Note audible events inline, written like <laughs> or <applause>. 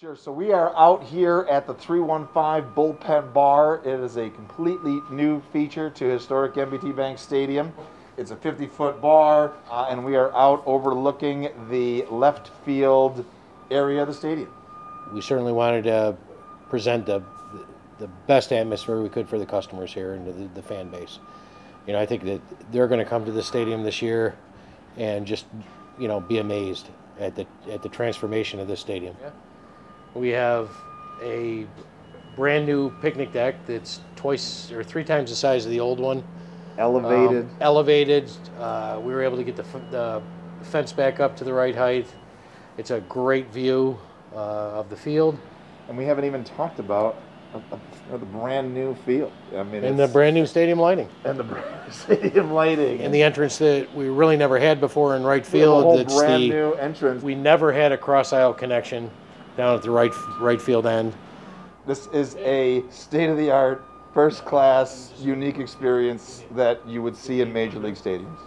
Sure. So we are out here at the 315 Bullpen Bar. It is a completely new feature to historic NBT Bank Stadium. It's a 50 foot bar, uh, and we are out overlooking the left field area of the stadium. we certainly wanted to present the, the best atmosphere we could for the customers here and the, the fan base. You know, I think that they're going to come to the stadium this year and just, you know, be amazed at the at the transformation of this stadium. We have a brand new picnic deck that's twice or three times the size of the old one. Elevated. Um, elevated. Uh, we were able to get the, f- the fence back up to the right height. It's a great view uh, of the field. and we haven't even talked about uh, uh, the brand new field. I mean, And the brand new stadium lighting. and the brand- <laughs> stadium lighting. And the entrance that we really never had before in right We have a field. whole That's brand the, new entrance. we never had a cross aisle connection down at the right right field end. This is a state of the art, first class, unique experience that you would see in major league stadiums.